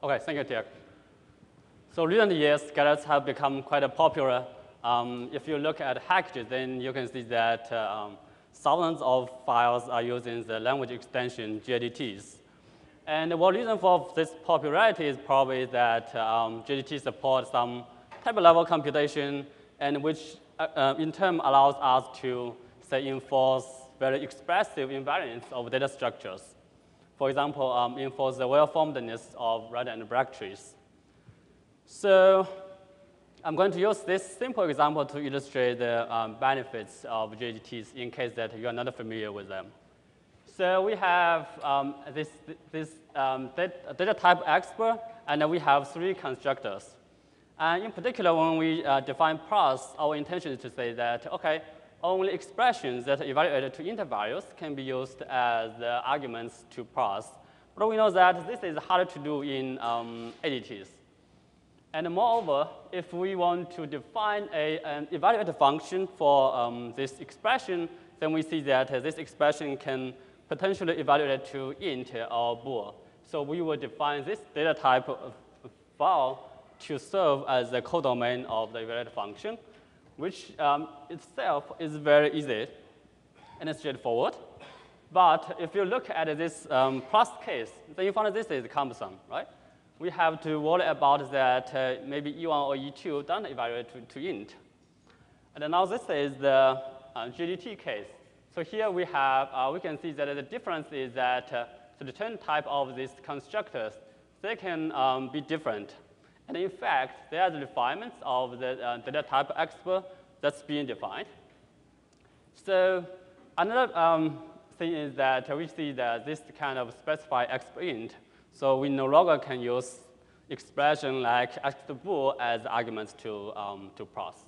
Okay, thank you, Dirk. So recent years, scalars have become quite popular. Um, if you look at packages, then you can see that um, thousands of files are using the language extension GADTs. And one reason for this popularity is probably that um, GADT supports some type level computation and which uh, uh, in turn allows us to say enforce very expressive invariants of data structures. For example, um, enforce the well-formedness of red and black trees. So I'm going to use this simple example to illustrate the um, benefits of GADTs in case that you are not familiar with them. So we have um, this, this um, data type Expr, and we have three constructors. And in particular, when we uh, define parse, our intention is to say that, okay, only expressions that are evaluated to int values can be used as the arguments to parse. But we know that this is hard to do in um, ADTs. And moreover, if we want to define a, an evaluated function for um, this expression, then we see that uh, this expression can potentially evaluate to int or bool. So we will define this data type of file to serve as the codomain of the evaluated function, which um, itself is very easy and straightforward. But if you look at this um, plus case, then you find this is cumbersome, right? We have to worry about that uh, maybe E1 or E2 don't evaluate to, to int. And now this is the uh, GADT case. So here we have, uh, we can see that the difference is that uh, the return type of these constructors, they can um, be different. And in fact, there are the refinements of the uh, data type Expr that's being defined. So another um, thing is that we see that this kind of specify Expr int, so we no longer can use expression like x to bool as arguments to, um, to parse.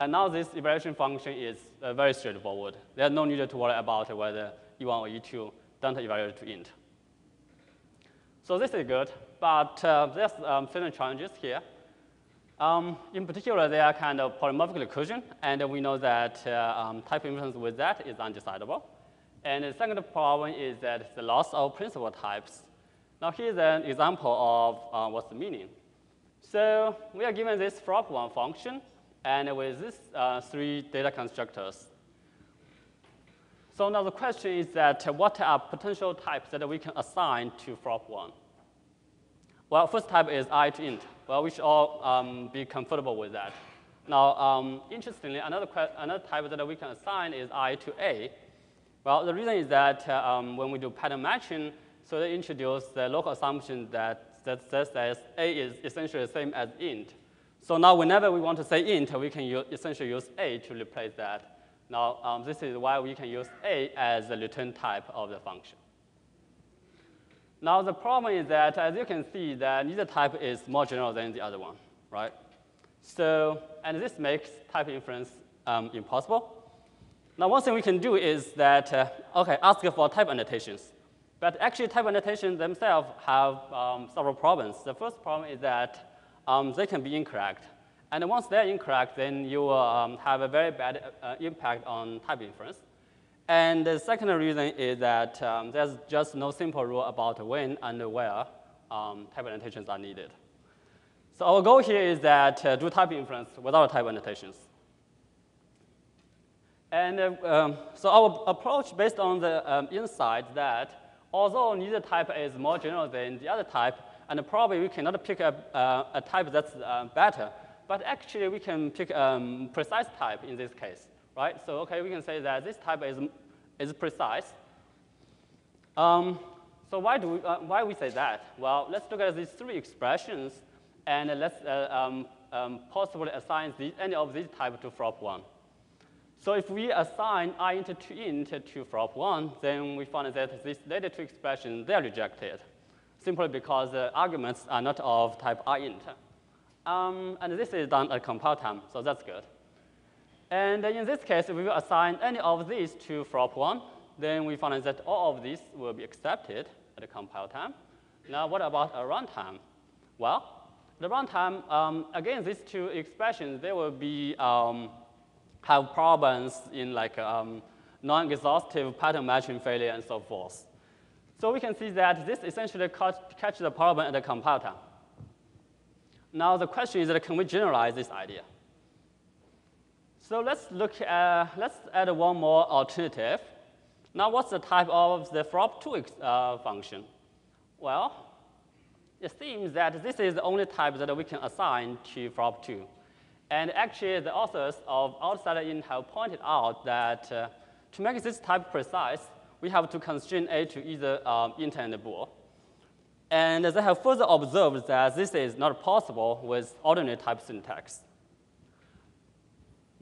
And now this evaluation function is uh, very straightforward. There's no need to worry about whether E1 or E2 don't evaluate to int. So this is good. But uh, there's um, certain challenges here. Um, in particular, they are kind of polymorphic recursion, and we know that uh, um, type inference with that is undecidable. And the second problem is that the loss of principal types. Now here's an example of uh, what's the meaning. So we are given this frop1 function, and with these uh, three data constructors. So now the question is that what are potential types that we can assign to frop1? Well, first type is i to int. Well, we should all um, be comfortable with that. Now, um, interestingly, another, another type that we can assign is i to a. Well, the reason is that uh, um, when we do pattern matching, so they introduce the local assumption that, that says that a is essentially the same as int. So now whenever we want to say int, we can use, essentially use a to replace that. Now, um, this is why we can use a as the return type of the function. Now the problem is that, as you can see, that neither type is more general than the other one, right? So, and this makes type inference um, impossible. Now one thing we can do is that, uh, okay, ask for type annotations. But actually type annotations themselves have um, several problems. The first problem is that um, they can be incorrect. And once they're incorrect, then you um, have a very bad uh, impact on type inference. And the second reason is that um, there's just no simple rule about when and where um, type annotations are needed. So our goal here is that uh, do type inference without type annotations. And uh, um, so our approach based on the um, insight that although neither type is more general than the other type, and probably we cannot pick a, uh, a type that's uh, better, but actually we can pick a um, precise type in this case right? So okay, we can say that this type is, is precise. Um, so why do we, uh, why we say that? Well, let's look at these three expressions, and let's uh, um, um, possibly assign these, any of these type to frop1. So if we assign i int to int to frop1, then we find that these later two expressions, they're rejected, simply because the arguments are not of type i int. Um, and this is done at compile time, so that's good. And in this case, if we will assign any of these to frop1, then we find that all of these will be accepted at the compile time. Now, what about a runtime? Well, the runtime, um, again, these two expressions, they will be um, have problems in like um, non-exhaustive pattern matching failure and so forth. So we can see that this essentially catches the problem at the compile time. Now the question is that can we generalize this idea? So let's look at, let's add one more alternative. Now what's the type of the FROP2 uh, function? Well, it seems that this is the only type that we can assign to FROP2. And actually, the authors of OutsideIn have pointed out that uh, to make this type precise, we have to constrain A to either um, int and bool. And they have further observed that this is not possible with ordinary type syntax.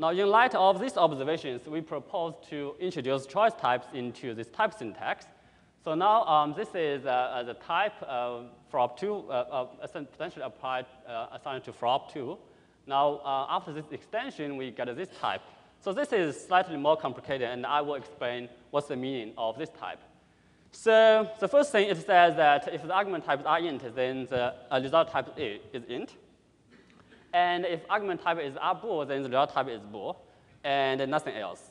Now, in light of these observations, we propose to introduce choice types into this type syntax. So now um, this is uh, the type uh, FROP2, uh, uh potentially applied uh, assigned to FROP2. Now, uh, after this extension, we get this type. So this is slightly more complicated, and I will explain what's the meaning of this type. So the first thing it says that if the argument type is int, then the result type is int. And if argument type is bool, then the result type is bool, and nothing else.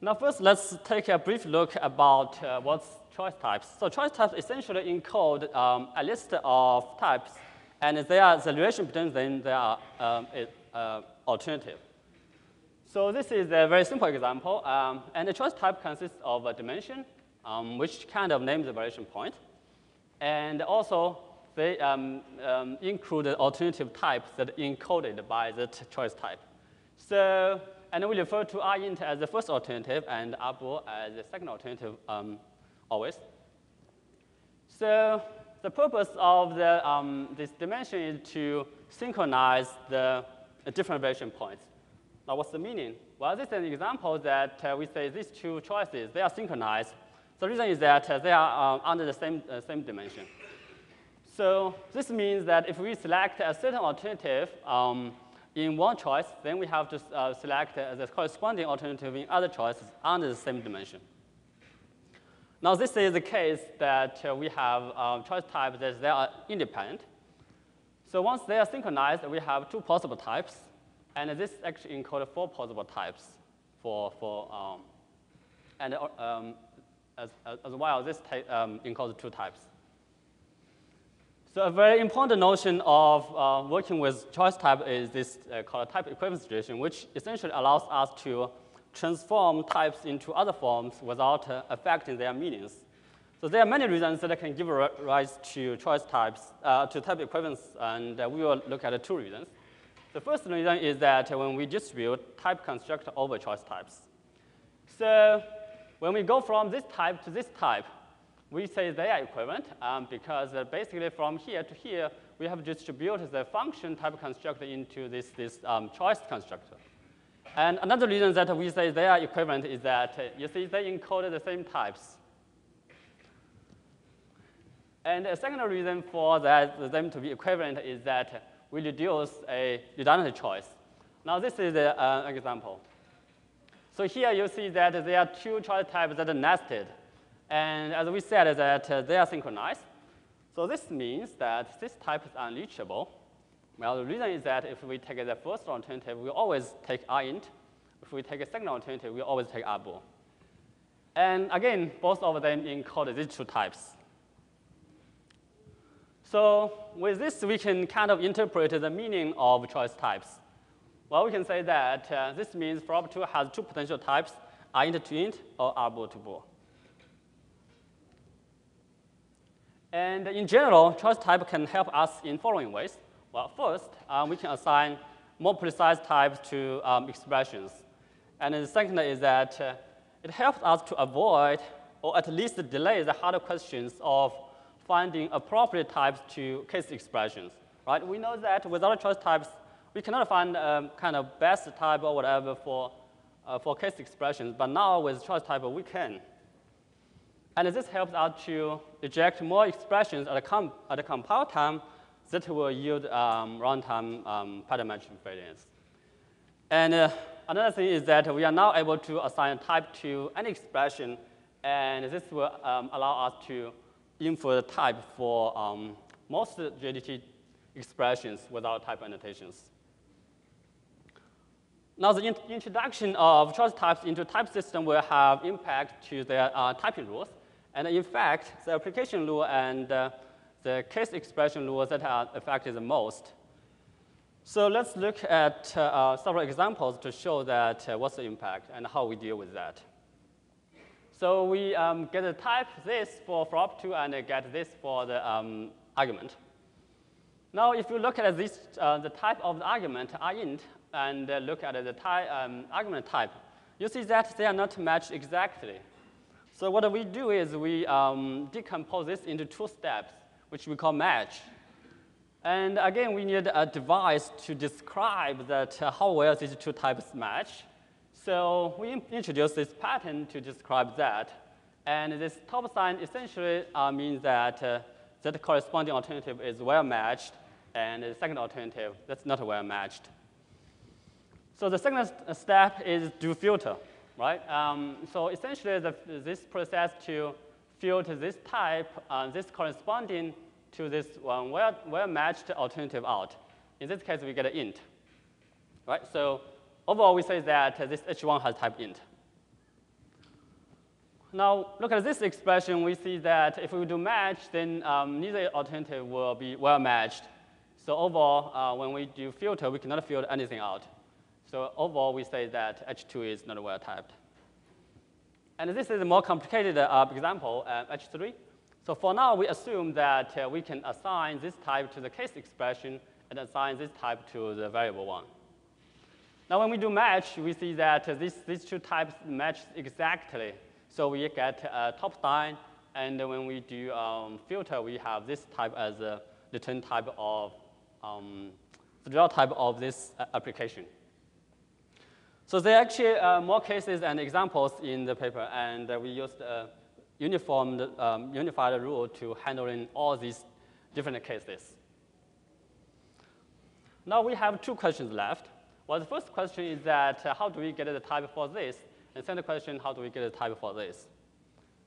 Now first, let's take a brief look about uh, what's choice types. So choice types essentially encode um, a list of types, and if they are, the relation between them they are um, uh, alternative. So this is a very simple example, um, and the choice type consists of a dimension, um, which kind of names the variation point, and also they um, um, include alternative types that are encoded by the choice type. So, and we refer to rint as the first alternative and rbool as the second alternative um, always. So the purpose of the, um, this dimension is to synchronize the different version points. Now, what's the meaning? Well, this is an example that uh, we say these two choices, they are synchronized. The reason is that uh, they are uh, under the same, uh, same dimension. So this means that if we select a certain alternative um, in one choice, then we have to uh, select uh, the corresponding alternative in other choices under the same dimension. Now this is the case that uh, we have um, choice types that they are independent. So once they are synchronized, we have two possible types, and this actually encodes four possible types for, for um, and um, as, as well, this um, encodes two types. So a very important notion of uh, working with choice type is this uh, called type equivalence which essentially allows us to transform types into other forms without uh, affecting their meanings. So there are many reasons that can give rise to choice types, uh, to type equivalence, and uh, we will look at two reasons. The first reason is that when we distribute type constructor over choice types. So when we go from this type to this type, we say they are equivalent um, because uh, basically from here to here, we have distributed the function type constructor into this, this um, choice constructor. And another reason that we say they are equivalent is that, uh, you see, they encode the same types. And a second reason for that, them to be equivalent is that we reduce a redundant choice. Now this is uh, an example. So here you see that there are two choice types that are nested. And as we said, that uh, they are synchronized. So this means that this type is unreachable. Well, the reason is that if we take the first alternative, we always take int. If we take a second alternative, we always take rbool. And again, both of them encode these two types. So with this, we can kind of interpret the meaning of choice types. Well, we can say that uh, this means FROP2 has two potential types, int to int or rbool to bool. And in general, choice type can help us in following ways. Well, first, um, we can assign more precise types to um, expressions. And the second is that uh, it helps us to avoid or at least delay the harder questions of finding appropriate types to case expressions. Right? We know that without choice types, we cannot find um, kind of best type or whatever for, uh, for case expressions, but now with choice type, we can. And this helps us to eject more expressions at the, at the compile time that will yield um, runtime um, matching variance. And uh, another thing is that we are now able to assign type to any expression, and this will um, allow us to infer the type for um, most GADT expressions without type annotations. Now, the in introduction of choice types into type system will have impact to their uh, typing rules. And in fact, the application rule and uh, the case expression rules that are affected the most. So let's look at uh, uh, several examples to show that uh, what's the impact and how we deal with that. So we um, get a type this for, for op2 and get this for the um, argument. Now, if you look at this, uh, the type of the argument, int, and uh, look at the type, um, argument type, you see that they are not matched exactly. So what we do is we um, decompose this into two steps, which we call match. And again, we need a device to describe that uh, how well these two types match. So we introduce this pattern to describe that. And this top sign essentially uh, means that uh, that corresponding alternative is well matched, and the second alternative that's not well matched. So the second step is do filter, right? Um, so essentially, the, this process to filter this type, uh, this corresponding to this one well, well matched alternative out. In this case, we get an int, right? So overall, we say that this h1 has type int. Now, look at this expression. We see that if we do match, then um, neither alternative will be well matched. So overall, uh, when we do filter, we cannot filter anything out. So overall, we say that H2 is not well typed. And this is a more complicated uh, example, uh, H3. So for now, we assume that uh, we can assign this type to the case expression and assign this type to the variable one. Now, when we do match, we see that uh, this, these two types match exactly so we get a top sign, and when we do um, filter, we have this type as a return type of um, the real type of this uh, application. So there are actually uh, more cases and examples in the paper, and uh, we used a uniform, um, unified rule to handling all these different cases. Now we have two questions left. Well, the first question is that uh, how do we get the type for this? And second question, how do we get the type for this?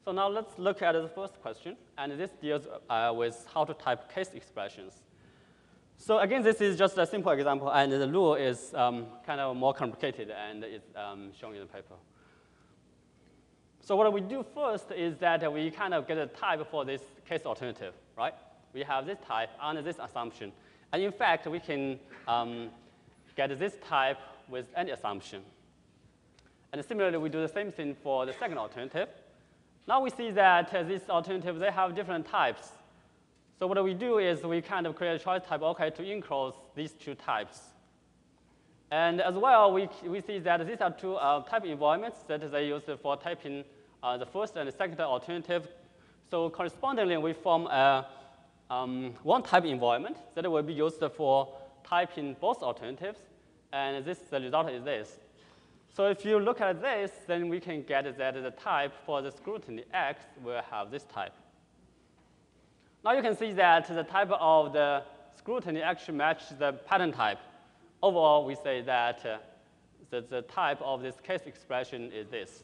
So now let's look at the first question, and this deals uh, with how to type case expressions. So again, this is just a simple example, and the rule is um, kind of more complicated, and it's um, shown in the paper. So what we do first is that we kind of get a type for this case alternative, right? We have this type under this assumption. And in fact, we can um, get this type with any assumption. And similarly, we do the same thing for the second alternative. Now we see that uh, these alternatives, they have different types. So what we do is we kind of create a choice type, okay, to enclose these two types. And as well, we, we see that these are two uh, type environments that they use for typing uh, the first and the second alternative. So correspondingly, we form a um, one type environment that will be used for typing both alternatives. And this, the result is this. So if you look at this, then we can get that the type for the scrutinee X will have this type. Now you can see that the type of the scrutinee actually matches the pattern type. Overall, we say that uh, the, the type of this case expression is this.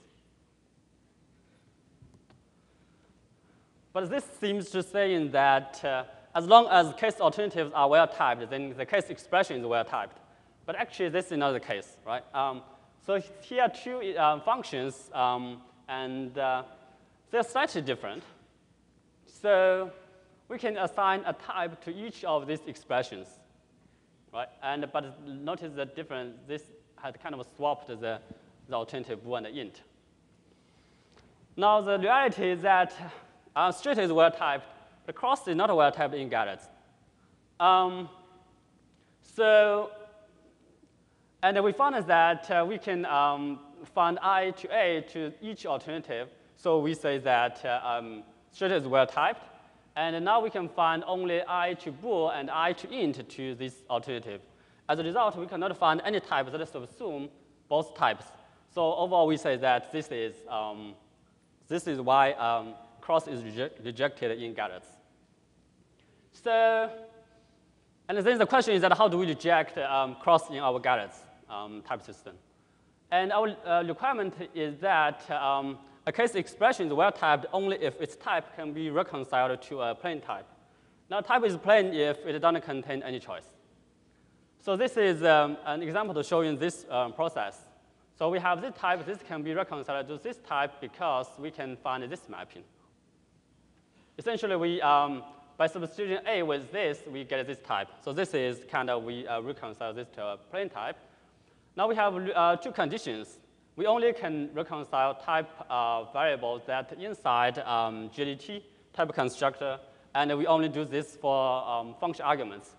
But this seems to say that uh, as long as case alternatives are well typed, then the case expression is well typed. But actually, this is not the case, right? Um, so here are two uh, functions, um, and uh, they're slightly different. So we can assign a type to each of these expressions, right? And but notice the difference. This has kind of swapped the, the alternative and the int. Now the reality is that uh, straight is well typed, the cross is not well typed in Garrett's. Um, so and we found that uh, we can um, find I to A to each alternative. So we say that uh, um, straight is well typed. And now we can find only I to bool and I to int to this alternative. As a result, we cannot find any type that subsume both types. So overall, we say that this is, um, this is why um, cross is reject rejected in Garrett's. So, and then the question is that how do we reject um, cross in our Garrett's? um, type system. And our uh, requirement is that um, a case expression is well typed only if its type can be reconciled to a plain type. Now, type is plain if it doesn't contain any choice. So this is um, an example showing this um, process. So we have this type, this can be reconciled to this type because we can find this mapping. essentially we, um, by substituting A with this, we get this type. So this is kind of, we uh, reconcile this to a plane type. Now we have uh, two conditions. We only can reconcile type uh, variables that inside um, GADT type constructor, and we only do this for um, function arguments.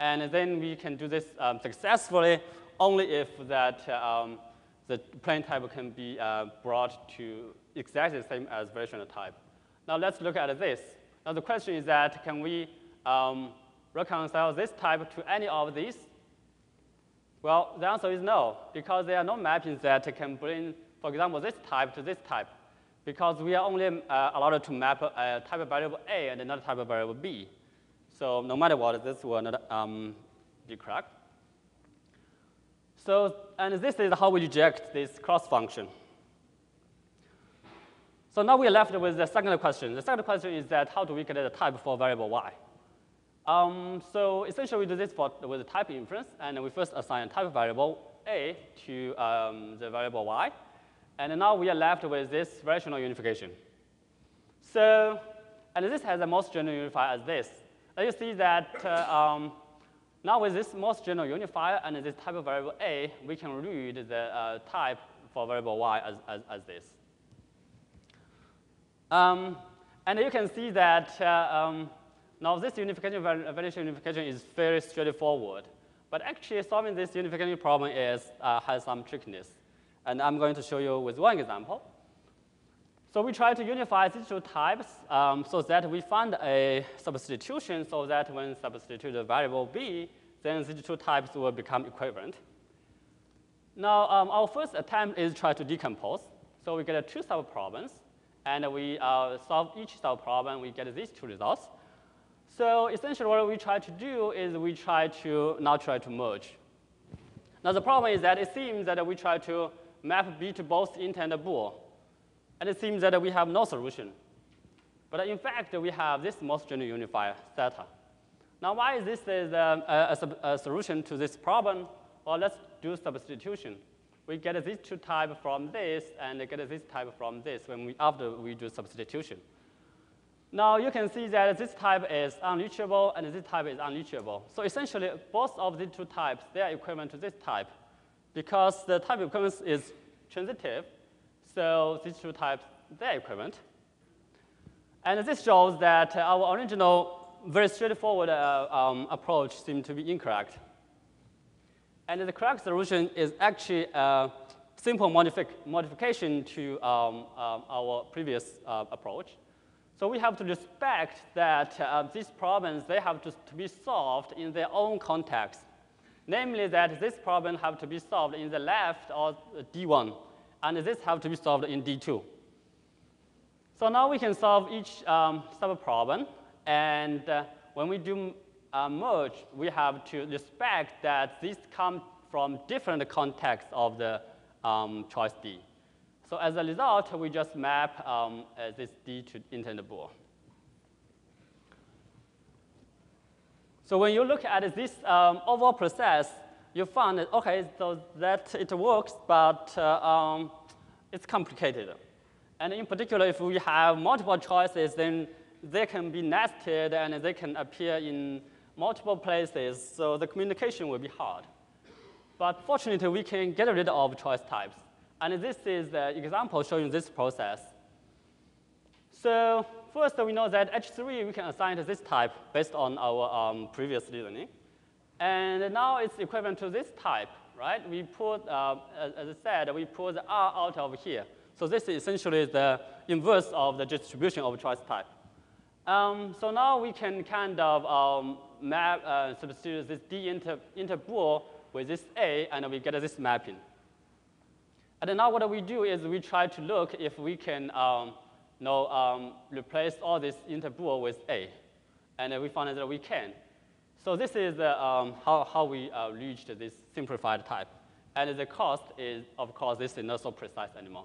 And then we can do this um, successfully only if that um, the plain type can be uh, brought to exactly the same as version type. Now let's look at this. Now the question is that can we um, reconcile this type to any of these? Well, the answer is no, because there are no mappings that can bring, for example, this type to this type, because we are only uh, allowed to map a type of variable A and another type of variable B. So no matter what, this will not um, be correct. So, and this is how we reject this cross function. So now we're left with the second question. The second question is that how do we get a type for variable y? Um, so essentially we do this for, with the type inference, and we first assign a type variable a to um, the variable y. And now we are left with this rational unification. So, and this has a most general unifier as this. Now you see that uh, um, now with this most general unifier and this type of variable a, we can read the uh, type for variable y as, as, as this. Um, and you can see that uh, um, now this unification validation unification is very straightforward. But actually solving this unification problem is, uh, has some trickiness. And I'm going to show you with one example. So we try to unify these two types um, so that we find a substitution so that when substitute the variable b, then these two types will become equivalent. Now, um, our first attempt is try to decompose. So we get two subproblems, and we uh, solve each subproblem, we get these two results. So essentially what we try to do is we try to now try to merge. Now the problem is that it seems that we try to map B to both int and bool. And it seems that we have no solution. But in fact, we have this most general unifier, theta. Now, why is this is a, a, a, solution to this problem? Well, let's do substitution. We get this two type from this, and get this type from this when we, after we do substitution. Now, you can see that this type is unreachable, and this type is unreachable. So essentially, both of these two types, they are equivalent to this type. Because the type equivalence is transitive, so these two types, they're equivalent. And this shows that our original, very straightforward uh, um, approach seemed to be incorrect. And the correct solution is actually a simple modific modification to um, um, our previous uh, approach. So we have to respect that uh, these problems, they have to, to be solved in their own context. Namely that this problem have to be solved in the left or D1 and this have to be solved in D2. So now we can solve each um, subproblem, and uh, when we do uh, merge, we have to respect that these come from different contexts of the um, choice D. So as a result, we just map um, uh, this D to intended bool. So when you look at this um, overall process, you find that, okay, so that it works, but uh, um, it's complicated. And in particular, if we have multiple choices, then they can be nested and they can appear in multiple places, so the communication will be hard. But fortunately, we can get rid of choice types. And this is the example showing this process. So first, we know that H3 we can assign to this type based on our um, previous reasoning. And now it's equivalent to this type, right? We put, uh, as I said, we put the R out of here. So this is essentially the inverse of the distribution of choice type. Um, so now we can kind of um, map, uh, substitute this D inter, inter with this A, and we get this mapping. And now what we do is we try to look if we can um, you know, um, replace all this inter bool with A. And we found that we can. So this is uh, um, how, how we uh, reached this simplified type. And the cost is, of course, this is not so precise anymore.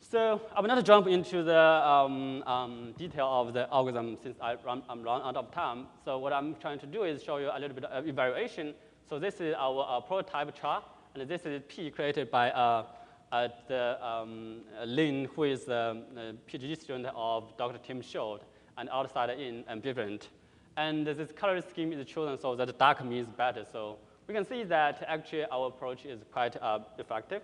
So I will not jump into the um, um, detail of the algorithm since I run, I'm run out of time. So what I'm trying to do is show you a little bit of evaluation. So this is our uh, prototype chart, and this is P created by uh, uh, the, um, Lin, who is a PhD student of Dr. Tim Schultz. and OutsideIn ambivalent. And this color scheme is chosen so that dark means better. So we can see that actually our approach is quite uh, effective.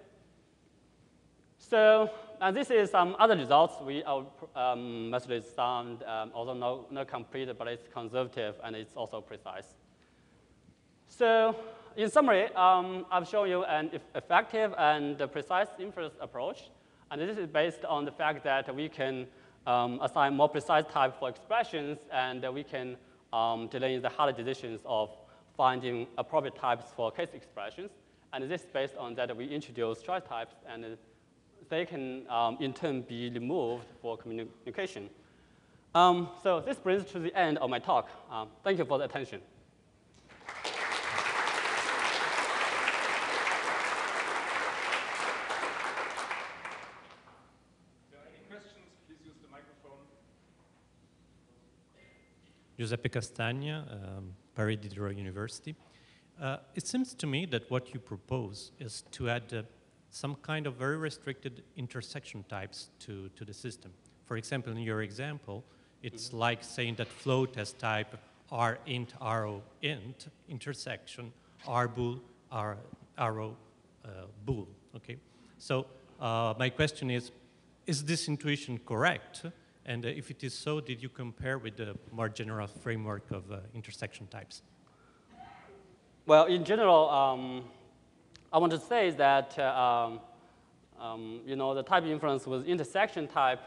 So and this is some other results. We, our um, method is sound, um, although not, not complete, but it's conservative and it's also precise. So in summary, um, I've shown you an effective and precise inference approach. And this is based on the fact that we can um, assign more precise type for expressions, and we can um, delay the hard decisions of finding appropriate types for case expressions. And this is based on that we introduce choice types, and they can, um, in turn, be removed for communication. Um, so this brings to the end of my talk. Um, thank you for the attention. Giuseppe Castagna, um, Paris Diderot University. Uh, it seems to me that what you propose is to add uh, some kind of very restricted intersection types to, to the system. For example, in your example, it's mm -hmm. like saying that float has type r int arrow int intersection r bool r arrow uh, bool. Okay, so uh, my question is, is this intuition correct? And uh, if it is so, did you compare with the more general framework of uh, intersection types? Well, in general, um, I want to say that uh, um, um, you know the type inference with intersection type,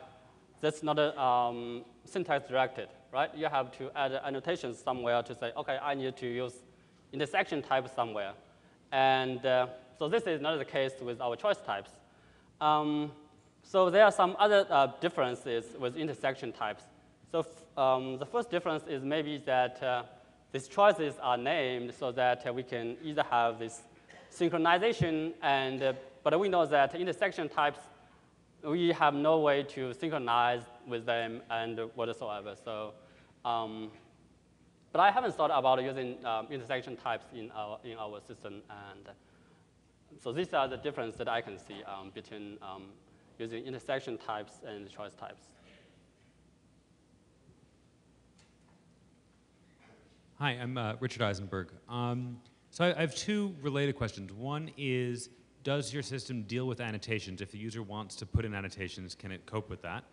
that's not a, um, syntax directed, right? You have to add annotations somewhere to say, okay, I need to use intersection type somewhere. And uh, so this is not the case with our choice types. So there are some other uh, differences with intersection types. So um, the first difference is maybe that uh, these choices are named so that uh, we can either have this synchronization, and, uh, but we know that intersection types, we have no way to synchronize with them and whatsoever. So, um, but I haven't thought about using um, intersection types in our, in our system. And so these are the differences that I can see um, between um, using intersection types and choice types. Hi, I'm uh, Richard Eisenberg. Um, so I, I have two related questions. One is, does your system deal with annotations? If the user wants to put in annotations, can it cope with that?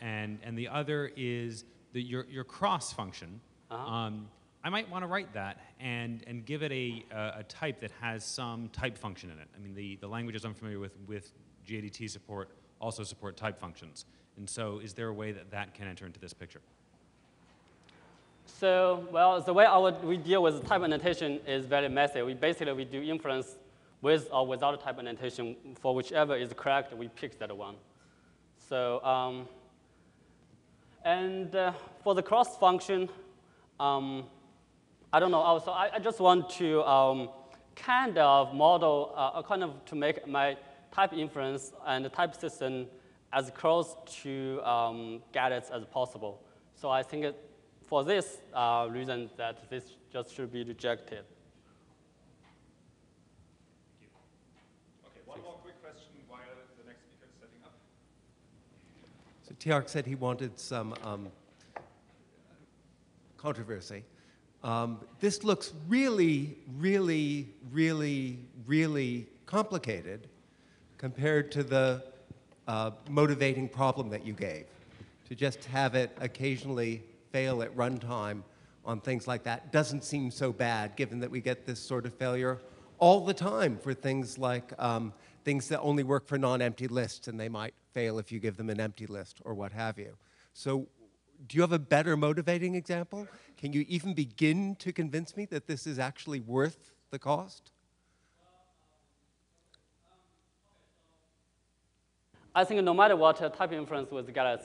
And, and the other is that your, your cross function, uh -huh. um, I might want to write that and, and give it a, a, a, type that has some type function in it. I mean, the, the languages I'm familiar with, with GADT support also support type functions. And so is there a way that that can enter into this picture? So, well, the way our, we deal with type annotation is very messy. We basically, we do inference with or without type annotation. For whichever is correct, we pick that one. So, um, and uh, for the cross function, um, I don't know. Also, I, I just want to um, kind of model, uh, kind of to make my type inference and the type system as close to um, GADTs as possible. So I think it, for this uh, reason that this just should be rejected. Okay, one more quick question while the next speaker is setting up. So Tiark said he wanted some um, controversy. Um, this looks really, really, really, really complicated compared to the uh, motivating problem that you gave. To just have it occasionally fail at runtime on things like that doesn't seem so bad, given that we get this sort of failure all the time for things like um, things that only work for non-empty lists, and they might fail if you give them an empty list or what have you. So do you have a better motivating example? Can you even begin to convince me that this is actually worth the cost? I think no matter what, type inference with Galaxy